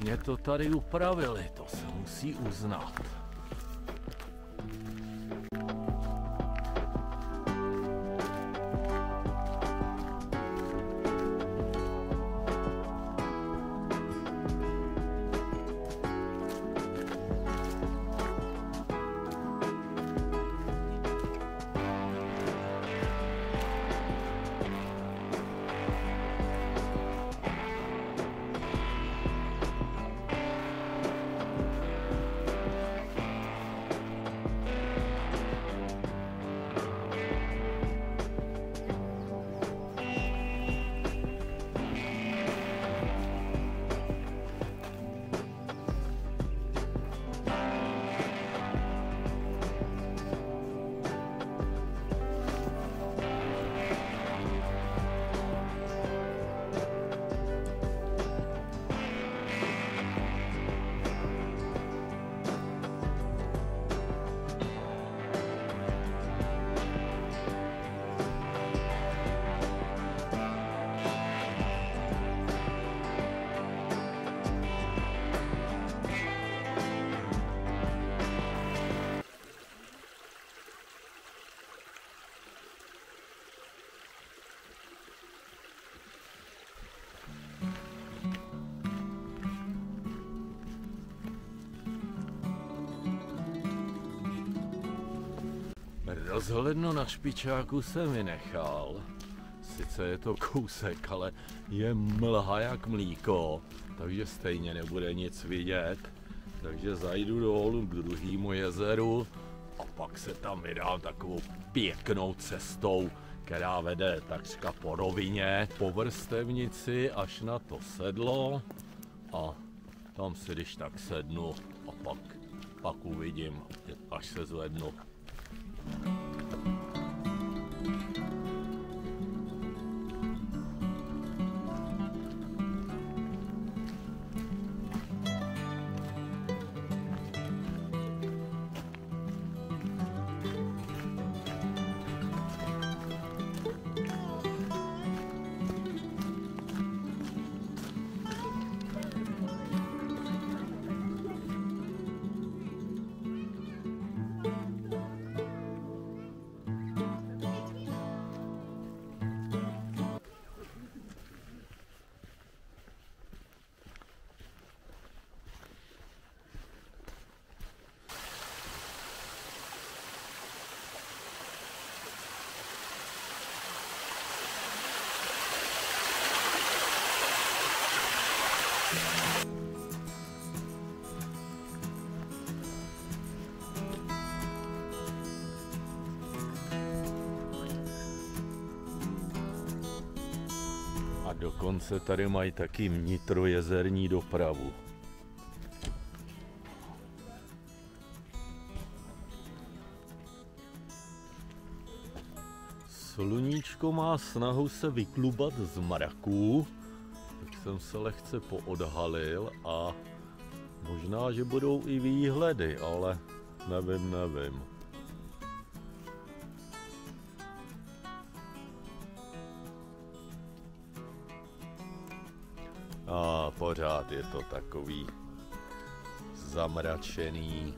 Pěkně to tady upravili, to se musí uznat. Rozhlednu na špičáku jsem vynechal. Sice je to kousek, ale je mlha jak mlíko, takže stejně nebude nic vidět. Takže zajdu dolů k druhému jezeru a pak se tam vydám takovou pěknou cestou, která vede takřka po rovině, po vrstevnici až na to sedlo a tam si když tak sednu a pak, pak uvidím, až se zvednu. A dokonce tady mají taky vnitrojezerní dopravu. Sluníčko má snahu se vyklubat z mraků, tak jsem se lehce poodhalil a možná, že budou i výhledy, ale nevím, nevím. A pořád je to takový zamračený.